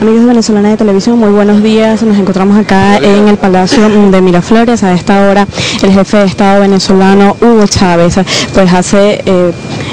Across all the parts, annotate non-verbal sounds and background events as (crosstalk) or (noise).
Amigos de Venezolana de Televisión, muy buenos días. Nos encontramos acá en el Palacio de Miraflores. A esta hora, el jefe de Estado venezolano, Hugo Chávez, pues hace eh,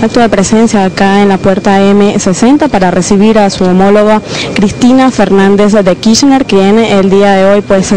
acto de presencia acá en la puerta M60 para recibir a su homóloga Cristina Fernández de Kirchner, quien el día de hoy pues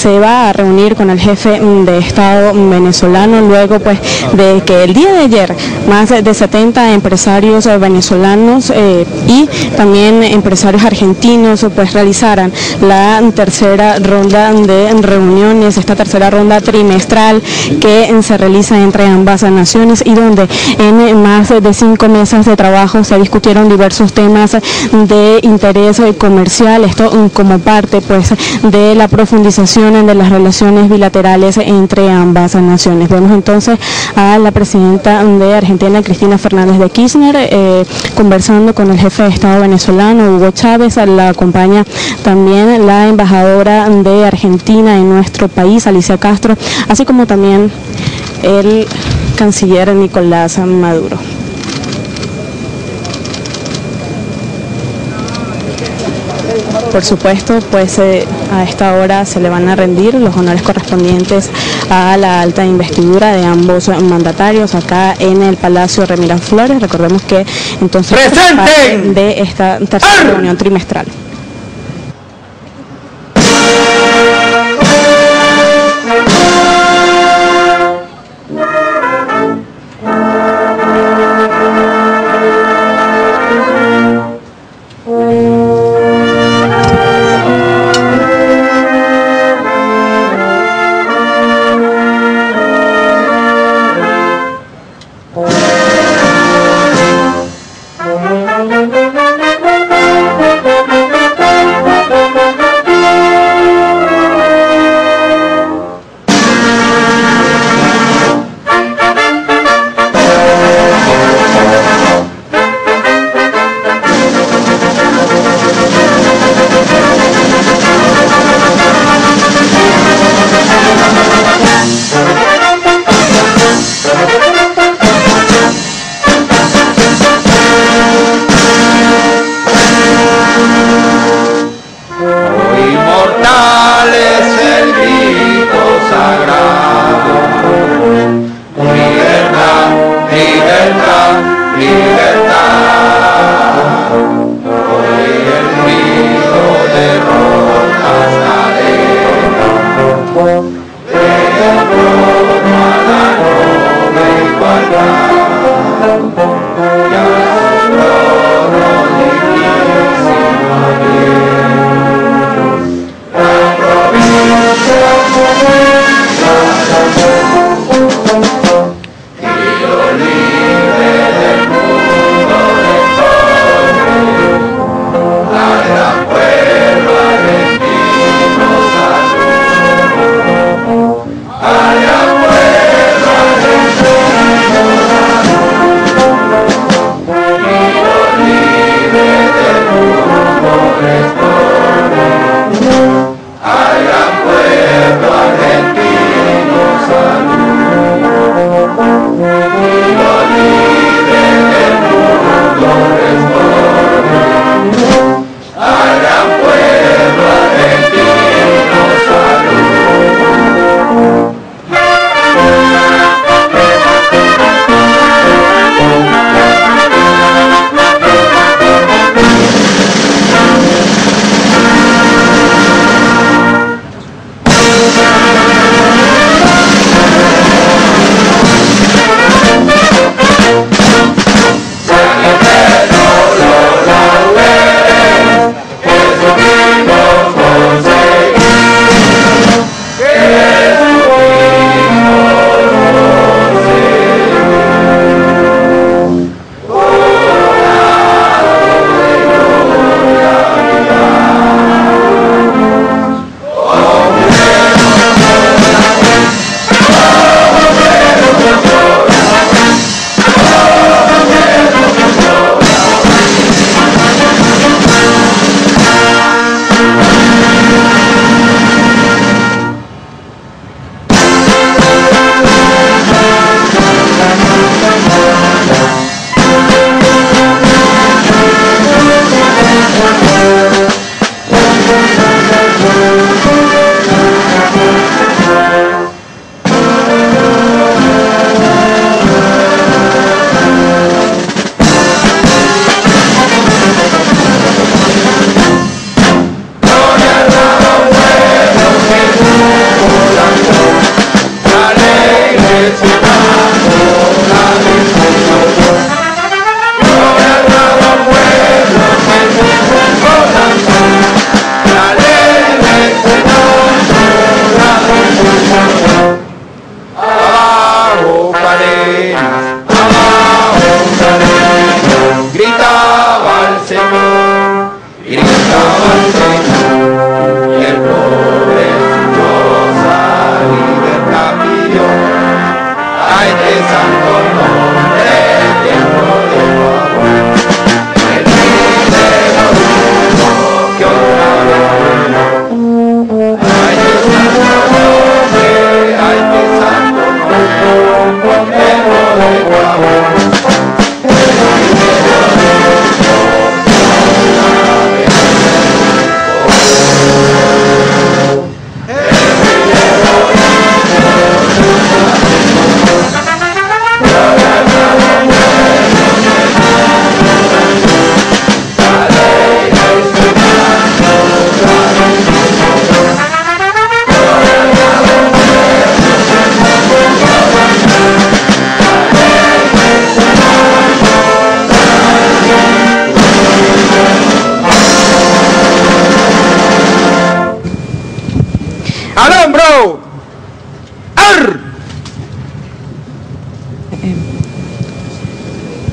se va a reunir con el jefe de Estado venezolano luego pues de que el día de ayer más de 70 empresarios venezolanos eh, y también empresarios argentinos pues realizaran la tercera ronda de reuniones, esta tercera ronda trimestral que se realiza entre ambas naciones y donde en más de cinco mesas de trabajo se discutieron diversos temas de interés comercial, esto como parte pues de la profundización de las relaciones bilaterales entre ambas naciones. Vemos entonces a la presidenta de Argentina, Cristina Fernández de Kirchner, eh, conversando con el jefe de Estado venezolano, Hugo Chávez, la acompaña también la embajadora de Argentina en nuestro país, Alicia Castro, así como también el canciller Nicolás Maduro. Por supuesto, pues eh, a esta hora se le van a rendir los honores correspondientes a la alta investidura de ambos mandatarios acá en el Palacio Remira Flores. Recordemos que entonces de esta tercera reunión trimestral.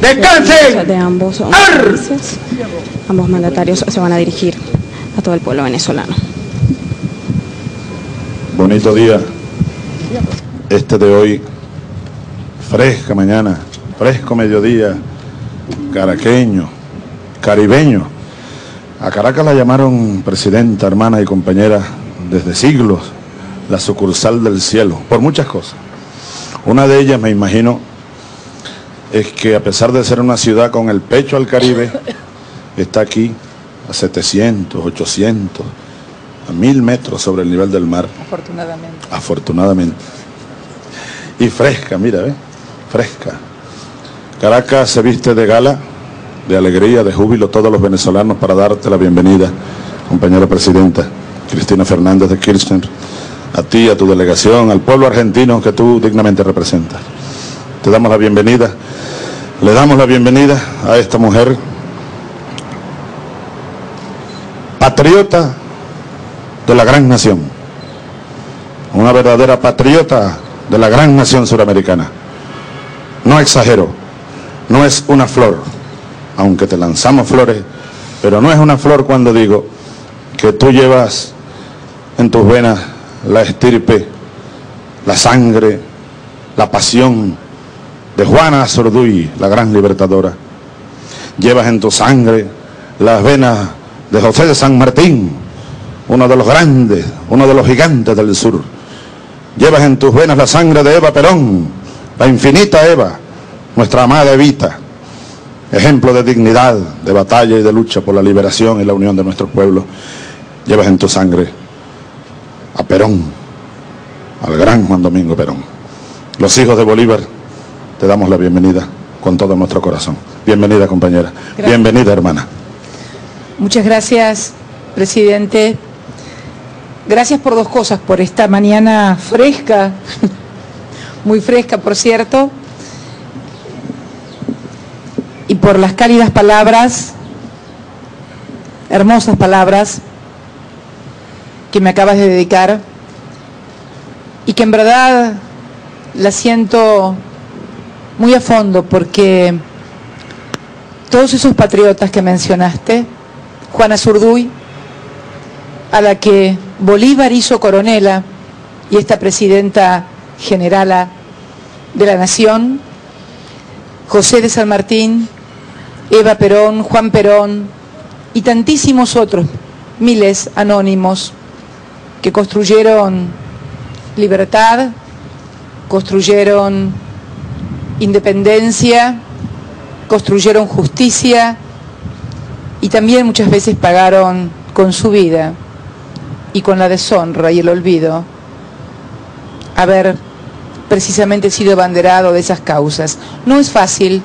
De ambos, ambos mandatarios se van a dirigir a todo el pueblo venezolano. Bonito día, este de hoy, fresca mañana, fresco mediodía, caraqueño, caribeño. A Caracas la llamaron presidenta, hermana y compañera desde siglos, la sucursal del cielo, por muchas cosas. Una de ellas, me imagino, es que a pesar de ser una ciudad con el pecho al Caribe, está aquí a 700, 800, a 1000 metros sobre el nivel del mar. Afortunadamente. Afortunadamente. Y fresca, mira, ¿ves? Fresca. Caracas se viste de gala, de alegría, de júbilo, todos los venezolanos para darte la bienvenida, compañera presidenta Cristina Fernández de Kirchner, a ti, a tu delegación, al pueblo argentino que tú dignamente representas. Te damos la bienvenida le damos la bienvenida a esta mujer patriota de la gran nación, una verdadera patriota de la gran nación suramericana. No exagero, no es una flor, aunque te lanzamos flores, pero no es una flor cuando digo que tú llevas en tus venas la estirpe, la sangre, la pasión, de Juana Sorduy, la gran libertadora. Llevas en tu sangre las venas de José de San Martín, uno de los grandes, uno de los gigantes del sur. Llevas en tus venas la sangre de Eva Perón, la infinita Eva, nuestra amada Evita, ejemplo de dignidad, de batalla y de lucha por la liberación y la unión de nuestro pueblo. Llevas en tu sangre a Perón, al gran Juan Domingo Perón. Los hijos de Bolívar te damos la bienvenida con todo nuestro corazón. Bienvenida, compañera. Bienvenida, hermana. Muchas gracias, presidente. Gracias por dos cosas, por esta mañana fresca, (laughs) muy fresca, por cierto, y por las cálidas palabras, hermosas palabras que me acabas de dedicar y que en verdad la siento muy a fondo porque todos esos patriotas que mencionaste, Juana Zurduy, a la que Bolívar hizo coronela y esta presidenta generala de la nación, José de San Martín, Eva Perón, Juan Perón y tantísimos otros, miles anónimos, que construyeron libertad, construyeron independencia, construyeron justicia y también muchas veces pagaron con su vida y con la deshonra y el olvido haber precisamente sido abanderado de esas causas. No es fácil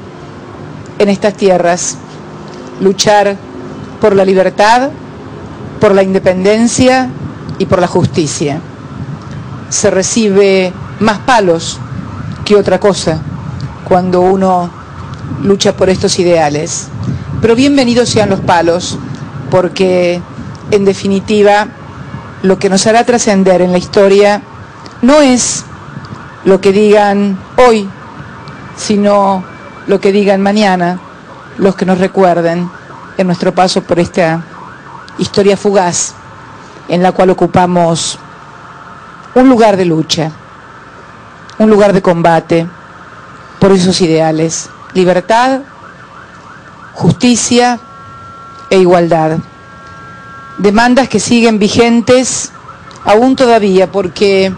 en estas tierras luchar por la libertad, por la independencia y por la justicia. Se recibe más palos que otra cosa cuando uno lucha por estos ideales. Pero bienvenidos sean los palos, porque en definitiva lo que nos hará trascender en la historia no es lo que digan hoy, sino lo que digan mañana los que nos recuerden en nuestro paso por esta historia fugaz en la cual ocupamos un lugar de lucha, un lugar de combate por esos ideales, libertad, justicia e igualdad. Demandas que siguen vigentes aún todavía porque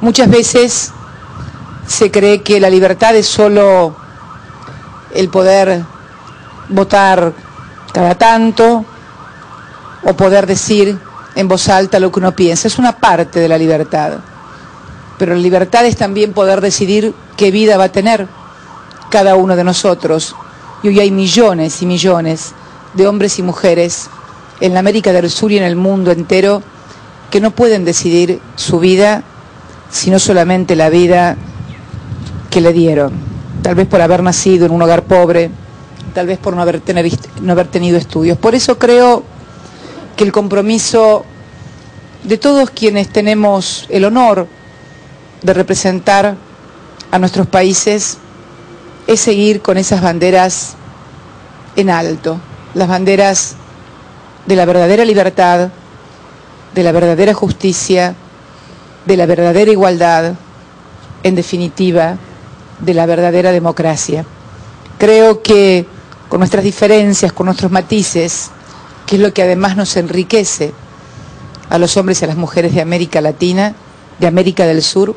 muchas veces se cree que la libertad es solo el poder votar cada tanto o poder decir en voz alta lo que uno piensa. Es una parte de la libertad. Pero la libertad es también poder decidir qué vida va a tener cada uno de nosotros. Y hoy hay millones y millones de hombres y mujeres en la América del Sur y en el mundo entero que no pueden decidir su vida, sino solamente la vida que le dieron. Tal vez por haber nacido en un hogar pobre, tal vez por no haber, tener, no haber tenido estudios. Por eso creo que el compromiso de todos quienes tenemos el honor de representar a nuestros países es seguir con esas banderas en alto, las banderas de la verdadera libertad, de la verdadera justicia, de la verdadera igualdad, en definitiva, de la verdadera democracia. Creo que con nuestras diferencias, con nuestros matices, que es lo que además nos enriquece a los hombres y a las mujeres de América Latina, de América del Sur,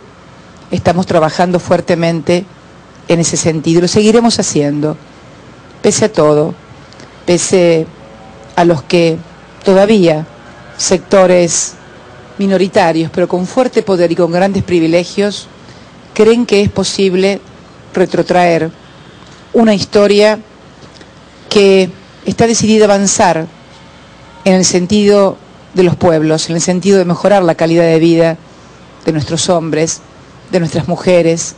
estamos trabajando fuertemente en ese sentido y lo seguiremos haciendo, pese a todo, pese a los que todavía sectores minoritarios, pero con fuerte poder y con grandes privilegios, creen que es posible retrotraer una historia que está decidida a avanzar en el sentido de los pueblos, en el sentido de mejorar la calidad de vida de nuestros hombres, de nuestras mujeres,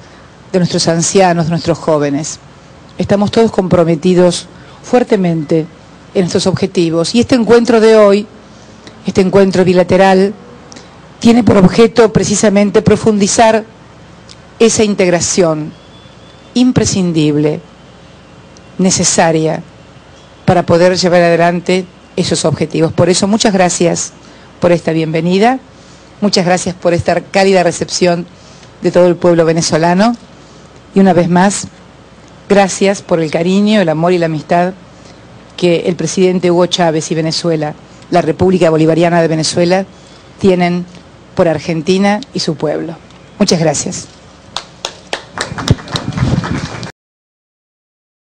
de nuestros ancianos, de nuestros jóvenes. Estamos todos comprometidos fuertemente en estos objetivos. Y este encuentro de hoy, este encuentro bilateral, tiene por objeto precisamente profundizar esa integración imprescindible, necesaria, para poder llevar adelante esos objetivos. Por eso, muchas gracias por esta bienvenida, muchas gracias por esta cálida recepción de todo el pueblo venezolano y una vez más, gracias por el cariño, el amor y la amistad que el presidente Hugo Chávez y Venezuela, la República Bolivariana de Venezuela, tienen por Argentina y su pueblo. Muchas gracias.